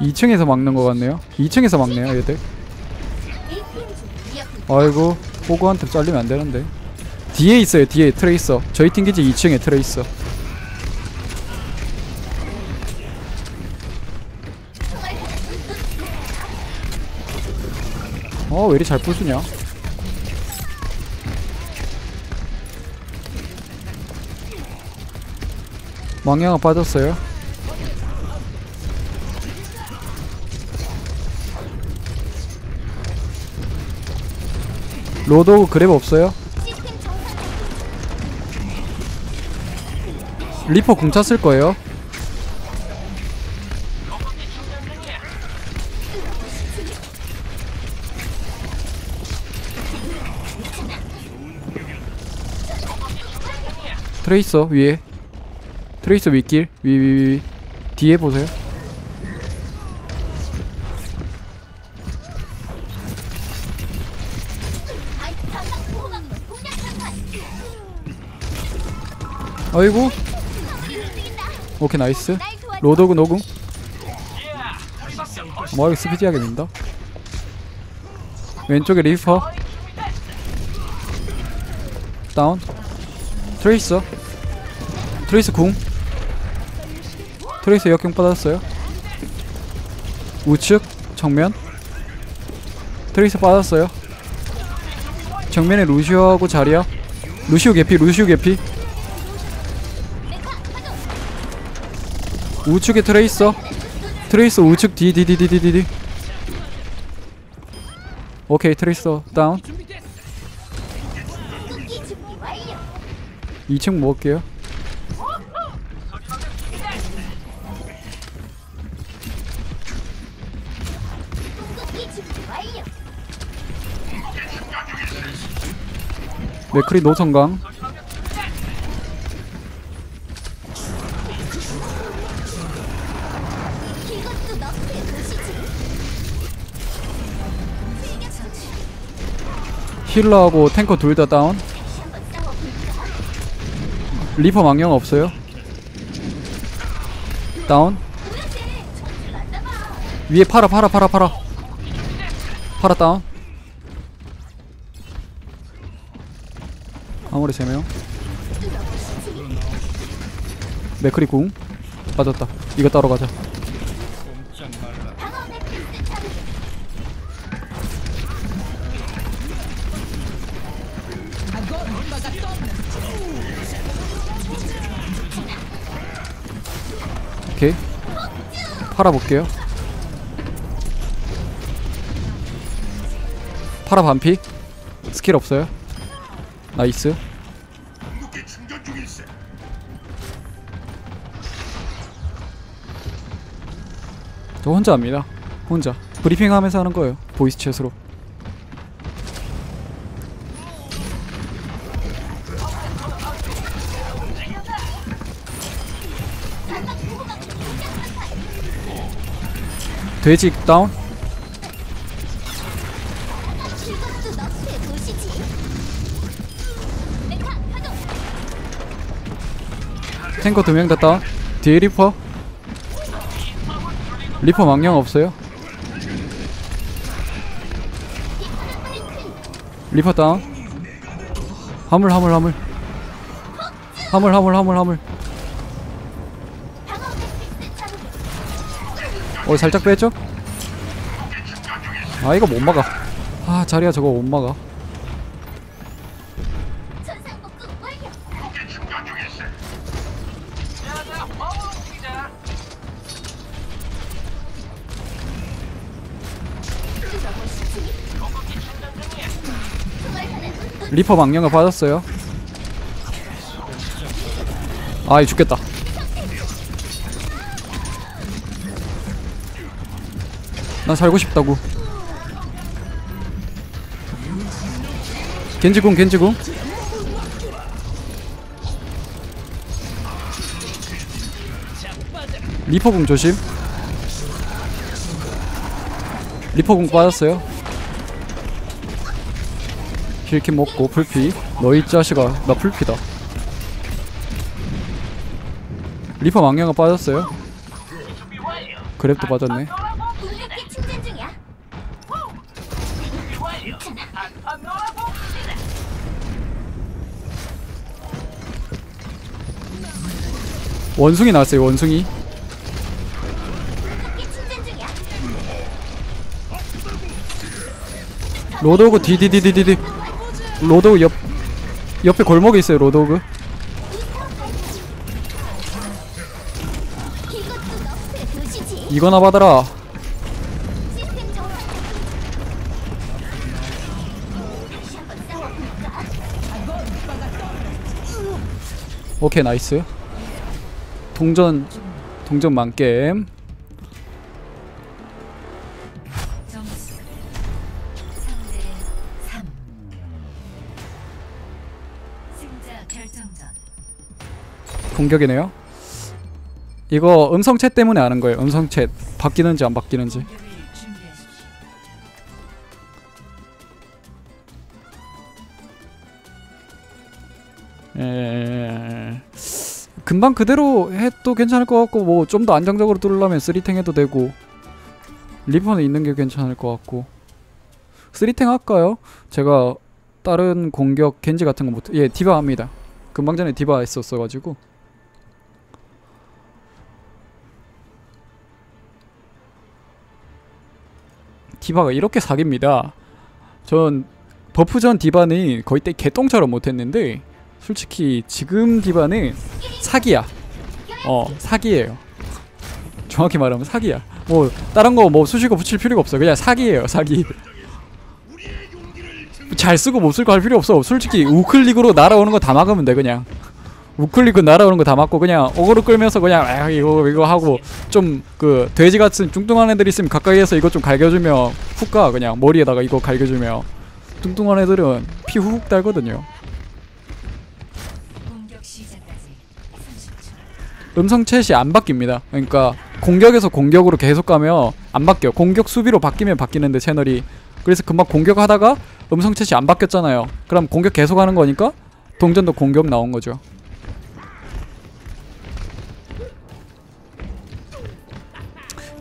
2층에서 막는 것 같네요. 2층에서 막네요 얘들. 아이고 호구한테 잘리면 안 되는데. 뒤에 있어요 뒤에 트레이서. 저희 팀 기지 2층에 트레이서. 어 왜 이리 잘 부수냐? 망령아 빠졌어요 로ド그랩 없어요? 리퍼 궁 찼을 거예요. 트레이서 위에 트레이서 윗길 위위위위 뒤에 보세요. 아이고. 오케이 nice. 로드호그 no궁. 뭐 이거 스피디하게 된다? 왼쪽에 리퍼. 다운. 트레이서. 트레이서 궁. 트레이서 역경 받았어요. 우측 정면. 트레이서 받았어요. 정면에 루시오하고 자리야. 루시오 개피 루시오 개피 우측에 트레이서? 트레이서 우측 디디디디디디 오케이 트레이서 다운. 2층 먹을게요. 맥크리 노성강 healer하고 tanker 둘 다 다운? 리퍼 망령 없어요? 다운? 위에 파라 파라 파라 파라. 파라 다운? 아무리 세명. 맥크리 궁. 빠졌다. 이거 따러 가자 오케이. 파라 볼게요. 파라 반피. 스킬 없어요? nice. 저 혼자 합니다. 혼자. 브리핑 하면서 하는 거예요. voice chat으로 돼지 다운? 탱커 두 명 다 다운? 뒤에 리퍼? 리퍼 망령 없어요? 리퍼 다운? 화물 화물 화물. 화물 화물 화물 화물 어 살짝 뺐죠? 아 이거 못 막아. 아 자리야 저거 못 막아. 리퍼 망령을 받았어요. 아이 죽겠다 난 살고 싶다고. 겐지궁 겐지궁. 리퍼궁 조심. 리퍼궁 빠졌어요. heal kit 먹고 풀피. 너희 자식아 나 풀피다. 리퍼 망령가 빠졌어요. grab도 빠졌네 원숭이 나왔어요 원숭이. 로드호그 디디디디디디 로드호그 옆 옆에 골목에 있어요 로드호그. 이거나 받아라? 오케이 nice 동전 동전 망겜. 점수 3대 3 승자 결정전 공격이네요. 이거 음성챗 때문에 아는 거예요. 음성챗 바뀌는지 안 바뀌는지. 공격을 준비하십시오 에... 금방 그대로 해도 괜찮을 것 같고 뭐 좀 더 안정적으로 뚫으려면 쓰리탱 해도 되고 리퍼는 있는 게 괜찮을 것 같고. three탱 할까요? 제가 다른 공격 겐지 같은 거 못... 예 디바 합니다. 금방 전에 디바 했었어가지고. 디바가 이렇게 사기입니다. 전 buff 전 디바는 거의 때 개똥처럼 못했는데 솔직히 지금 디바는 사기야. 어, 사기예요. 정확히 말하면 사기야. 뭐 다른 거 뭐 수식어 붙일 필요가 없어. 그냥 사기예요, 사기. 잘 쓰고 못쓸거할 필요 없어. 솔직히 우클릭으로 날아오는 거 다 막으면 돼, 그냥. 우클릭은 날아오는 거 다 막고 그냥 어그로 끌면서 그냥 아 이거 이거 하고 좀 그 돼지 같은 뚱뚱한 애들 있으면 가까이에서 이거 좀 갈겨주면 훅 가 그냥 머리에다가 이거 갈겨주면 뚱뚱한 애들은 피 후훅 달거든요. 음성 챗이 안 바뀝니다. 그러니까 공격에서 공격으로 계속 가면 안 바뀌어. 공격 수비로 바뀌면 바뀌는데 채널이 그래서 금방 공격하다가 음성 챗이 안 바뀌었잖아요. 그럼 공격 계속 하는 거니까 동전도 공격 나온 거죠.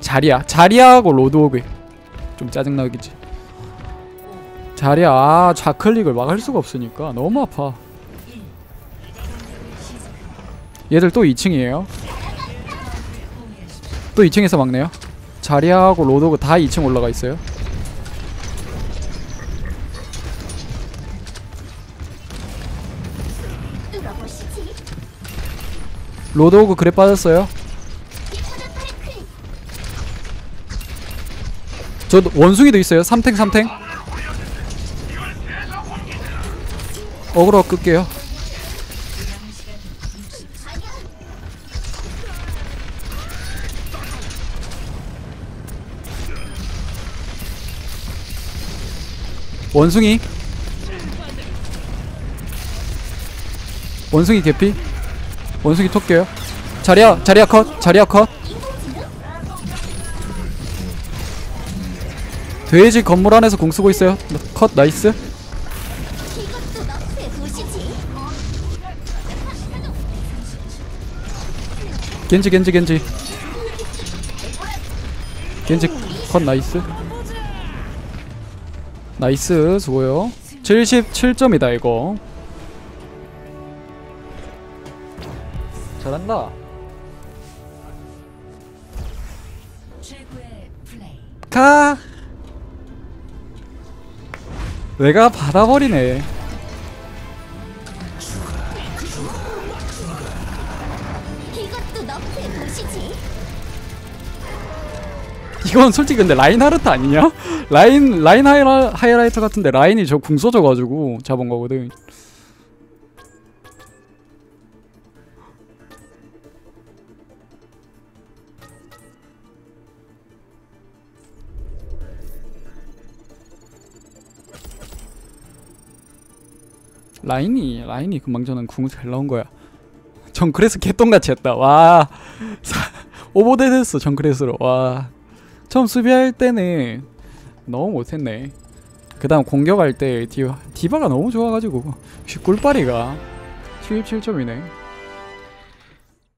자리야, 자리야하고 로드오그 좀 짜증 나겠지. 자리야, 아 좌클릭을 막을 수가 없으니까 너무 아파. 얘들 또 2층이에요. 또 2층에서 막네요. 자리하고 로드오그 다 2층 올라가 있어요. 로드오그 그래 빠졌어요. 저 원숭이도 있어요. 3탱 3탱. 어그로 끌게요. 원숭이? 원숭이 개피? 원숭이 톡게요? 자리야 자리야 컷 자리야 컷. 돼지 건물 안에서 궁 쓰고 있어요. 컷 nice. 겐지 겐지 겐지. 겐지 컷 nice nice 수고요 77점이다 이거 잘한다 가 내가 받아버리네. 이건 솔직히 근데 라인 하르트 아니냐? 라인 라인 하이라, 하이라이터 같은데 라인이 저궁 쏘져가지고 잡은 거거든. 라인이 라인이 금방 전은 궁을 잘 나온 거야. 전 그래서 개똥같이 했다. 와. 사- 오버데 됐어 전 그래서로. 와. 처음 수비할 때는 너무 못했네. 그 다음 공격할 때 디바, 디바가 너무 좋아가지고 꿀빨이가. 77점이네